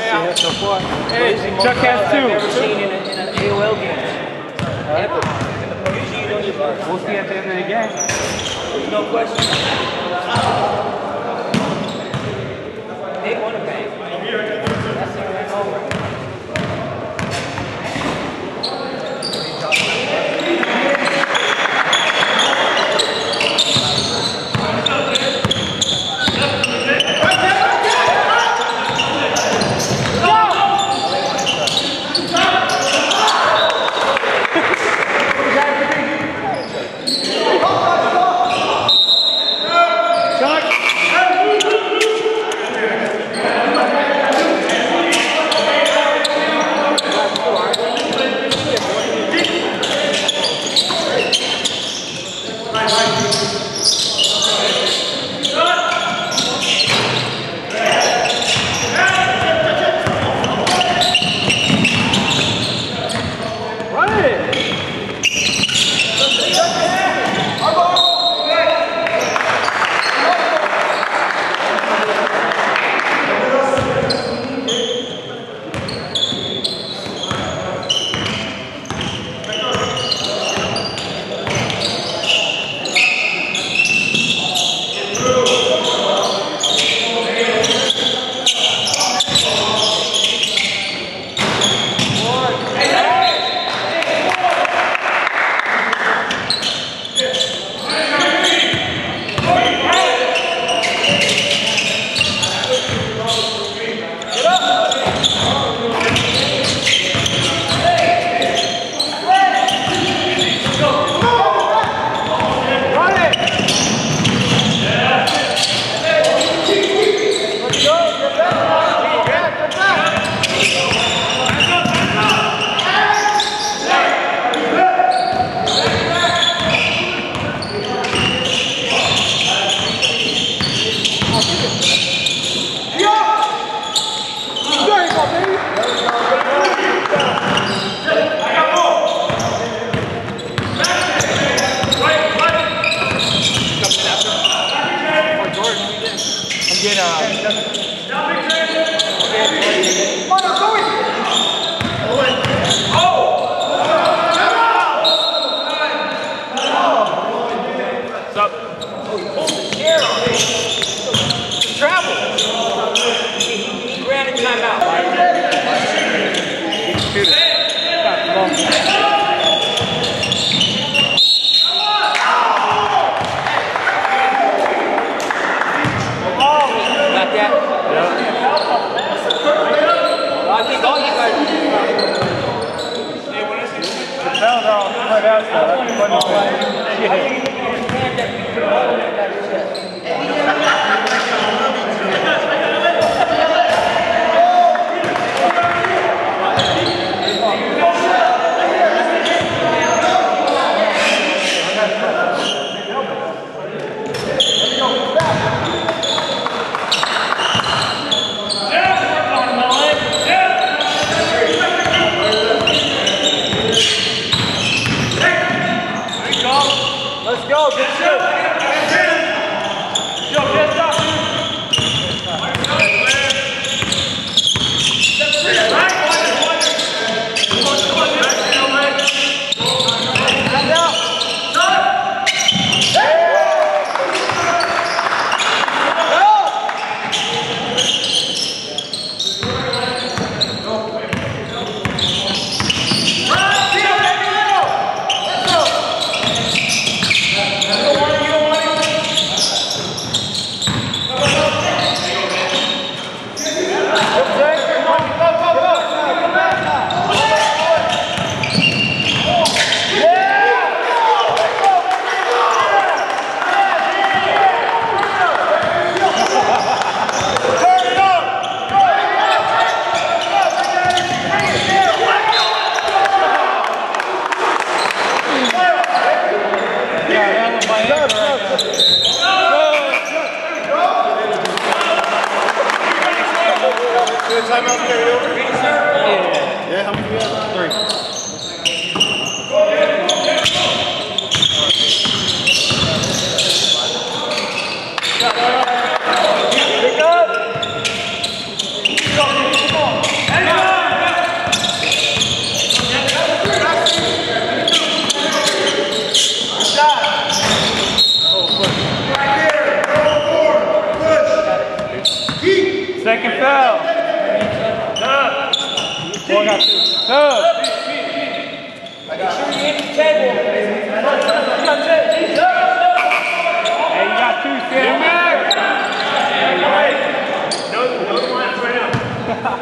one. Hey, Chuck has I've two. seen in, a, in an AOL game. Ever. Usually you don't even- We'll see at the end of the game. There's no question.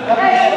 Hey,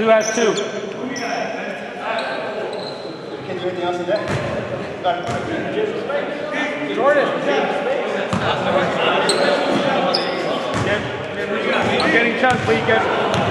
Two has two. Can you do anything else today? Jordan getting chance, we get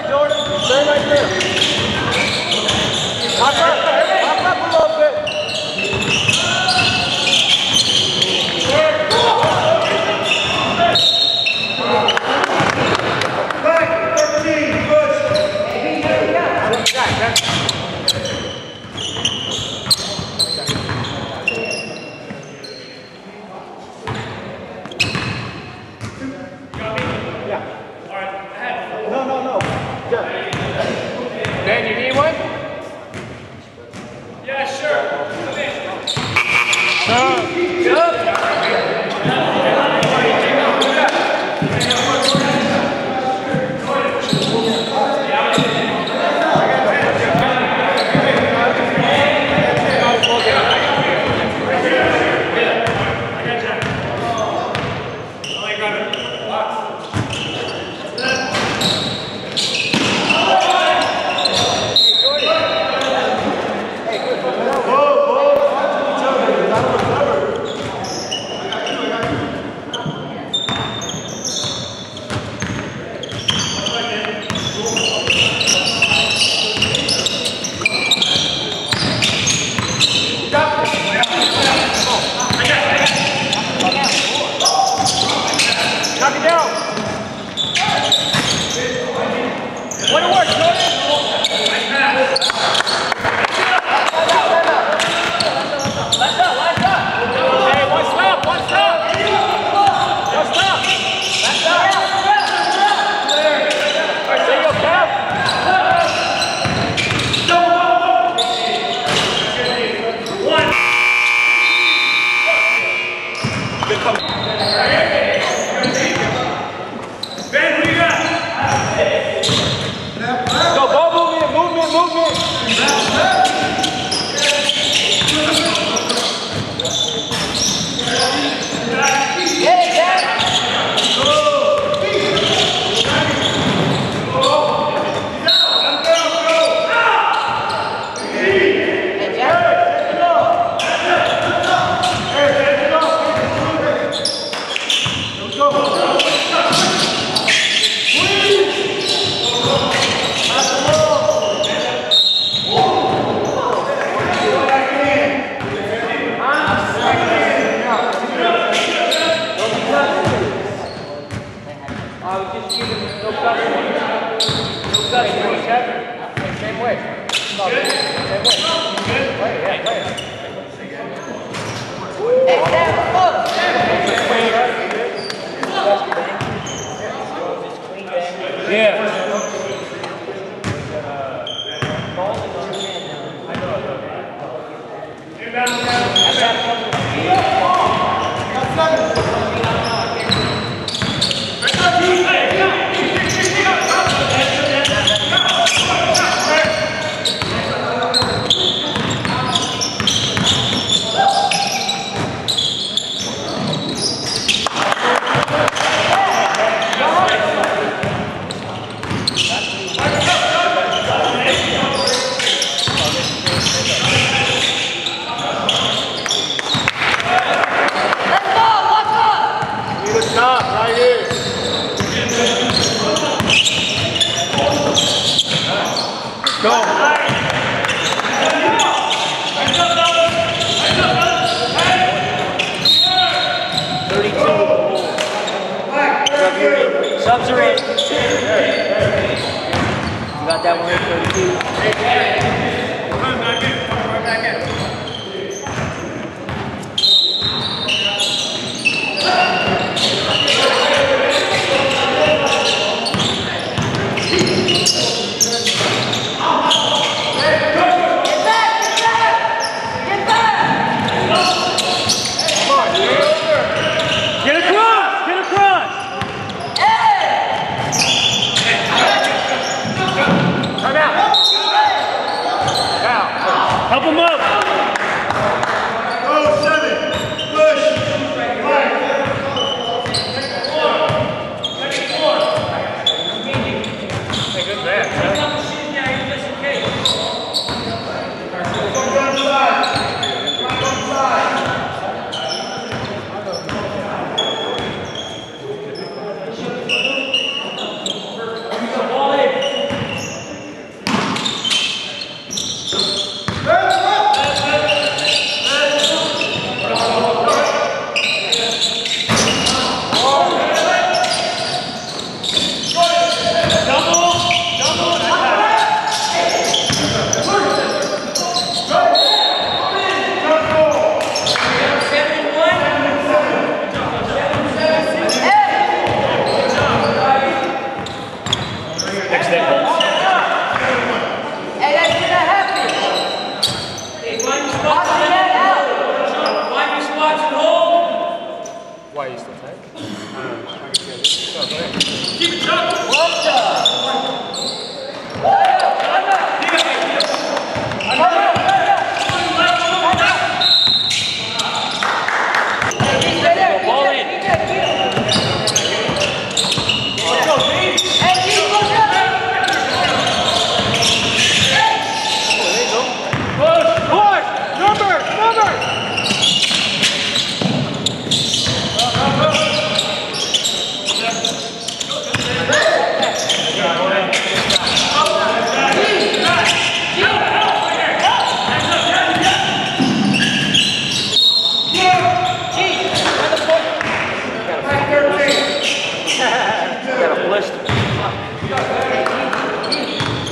जोड़ जोड़ नहीं बैठते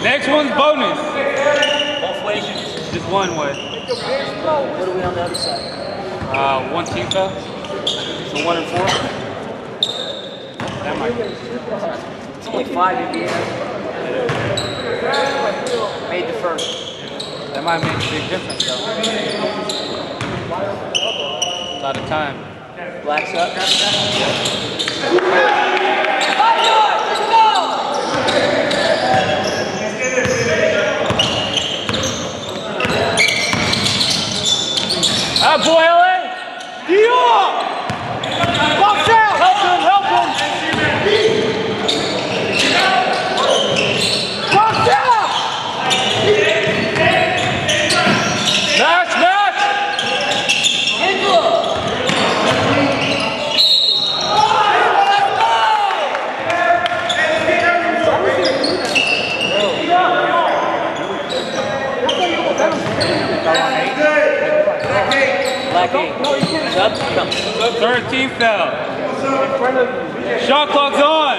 Next one's bonus. Both ways just. One way. What are we on the other side? Uh, one team foul. So one and four. That might It's only five in. Made the first. that might make a big difference though. A lot of time. Blacks up. Ah, boa, ela é! 13 foul. In front of Shot clock's on.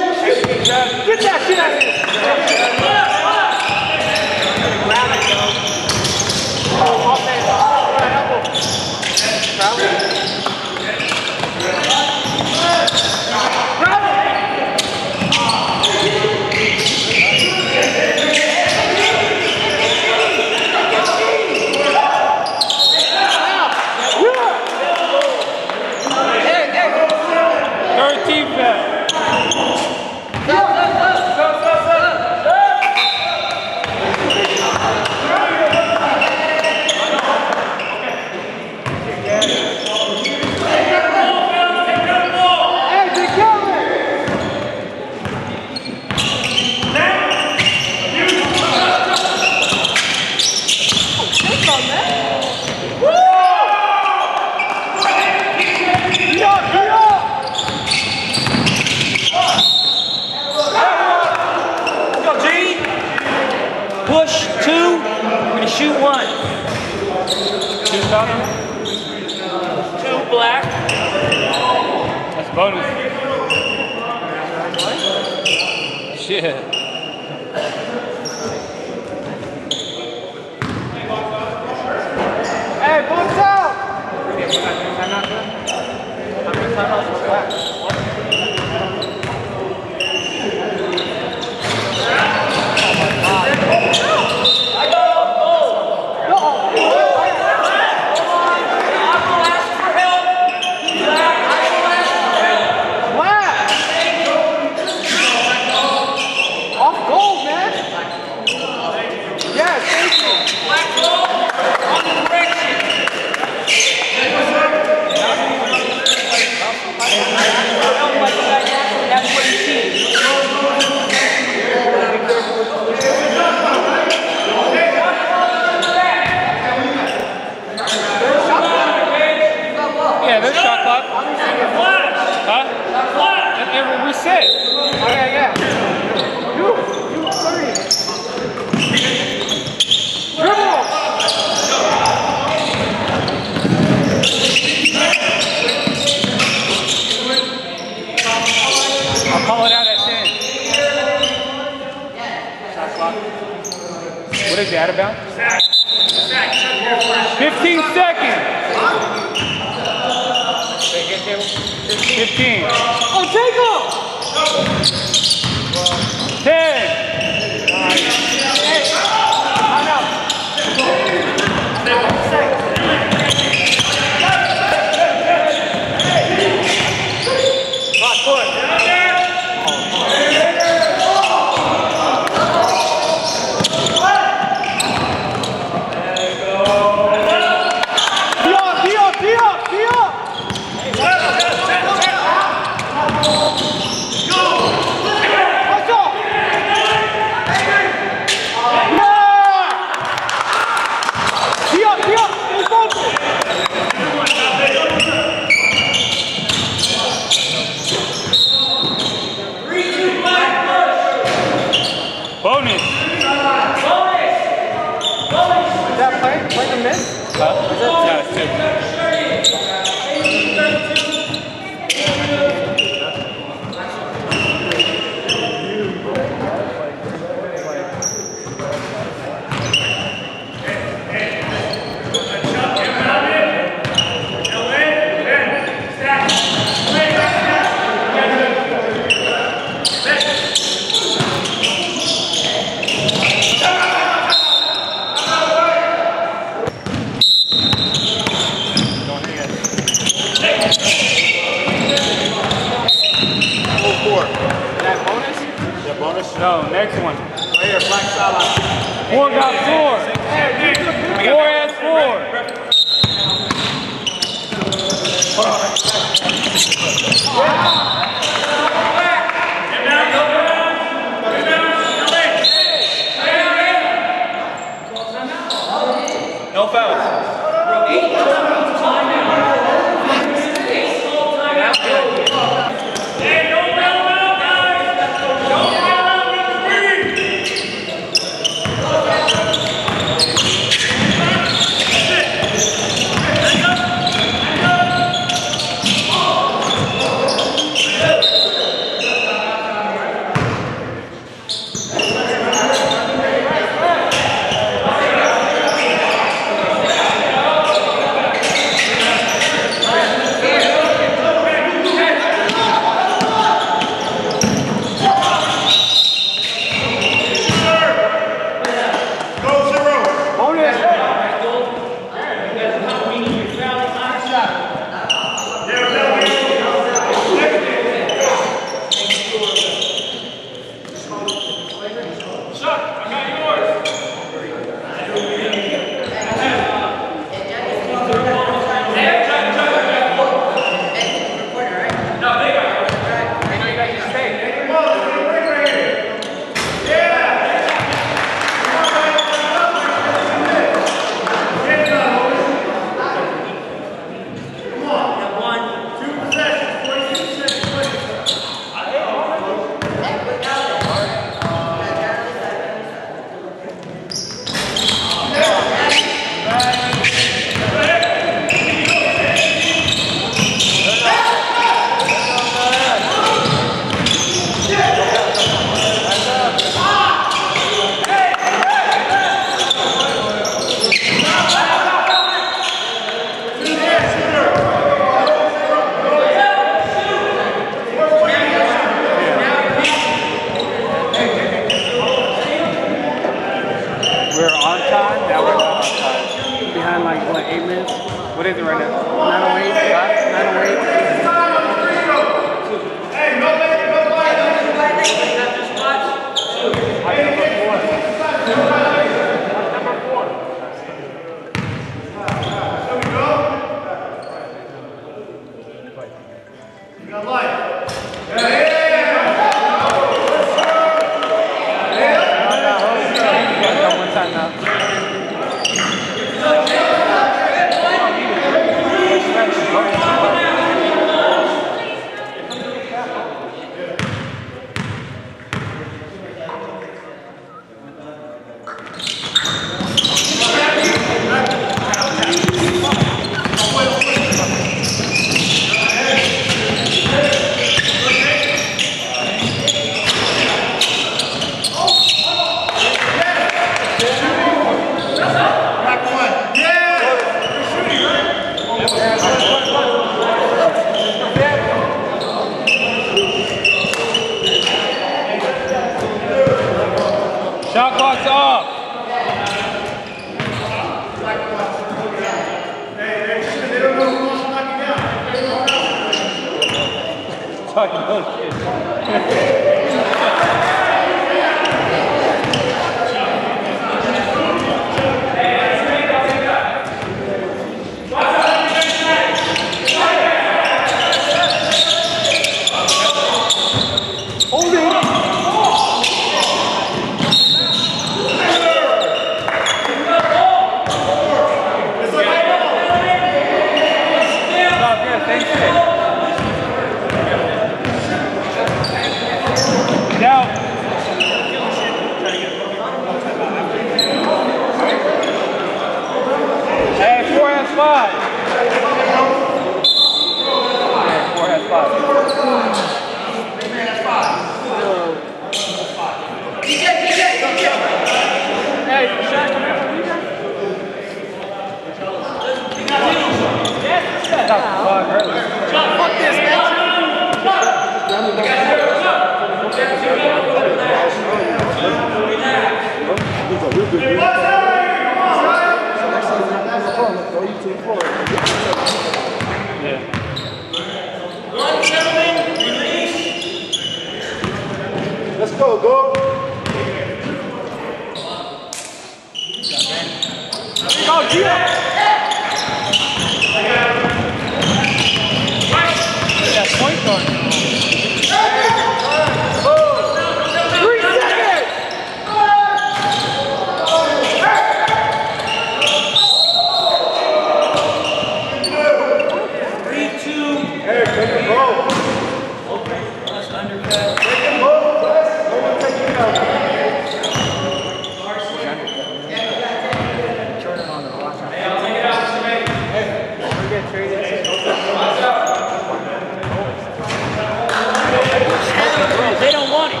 they don't want it.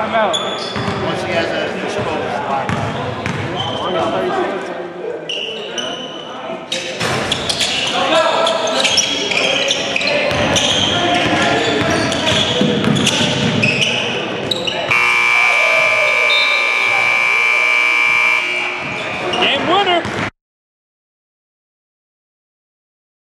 timeout.